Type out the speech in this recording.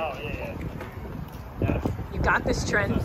Yeah, You got this, Trent.